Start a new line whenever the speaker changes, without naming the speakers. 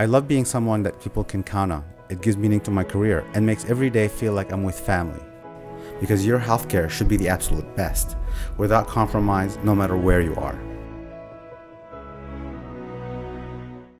I love being someone that people can count on. It gives meaning to my career and makes every day feel like I'm with family. Because your healthcare should be the absolute best, without compromise, no matter where you are.